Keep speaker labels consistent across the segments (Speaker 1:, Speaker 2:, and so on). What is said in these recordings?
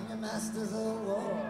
Speaker 1: I'm your masters of war.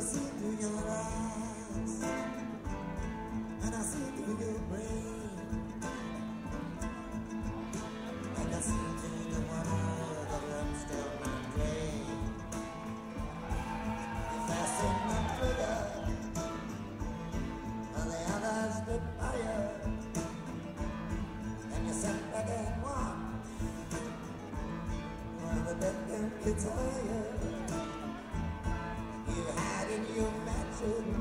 Speaker 1: see through your eyes. And I see through your brain. And I see through the that runs down my drain. You fasten the trigger, the others. And you back and while the get your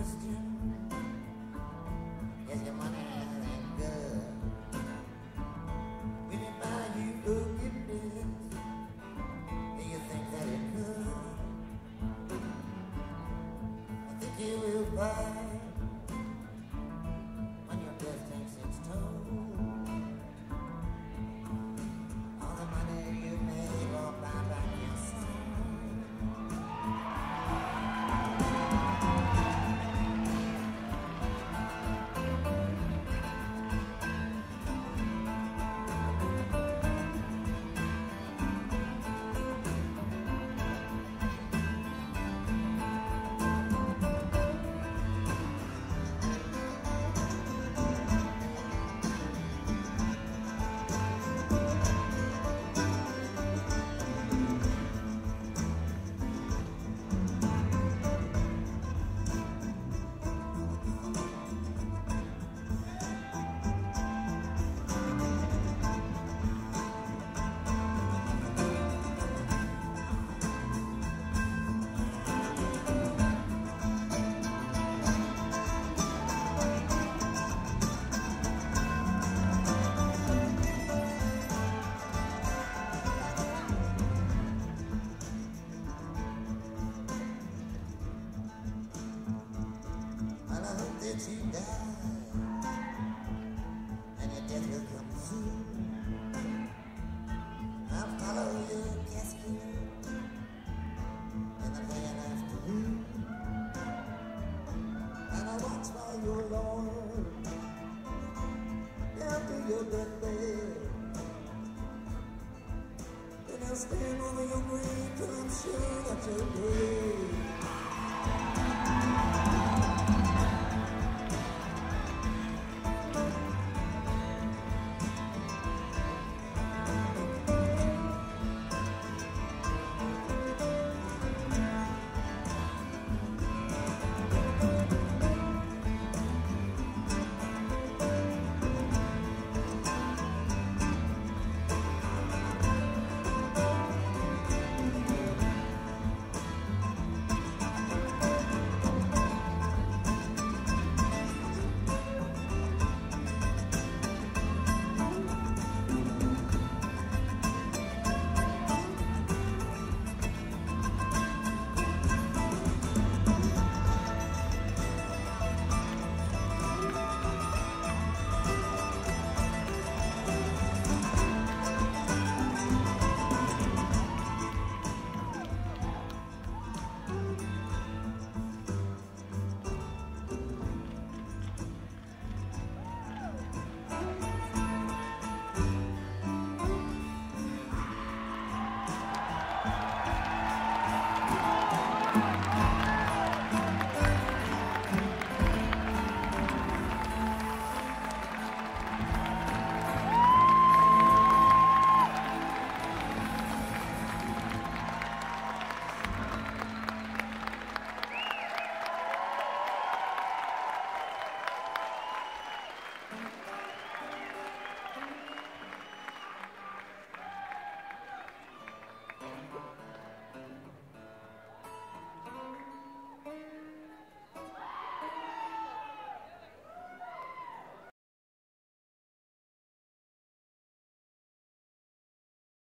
Speaker 1: question. Is your money that good? Will it buy you forgiveness? Do you think that it could? I think you will find your deathbed And I'll stand over your grave till I'm sure that you're dead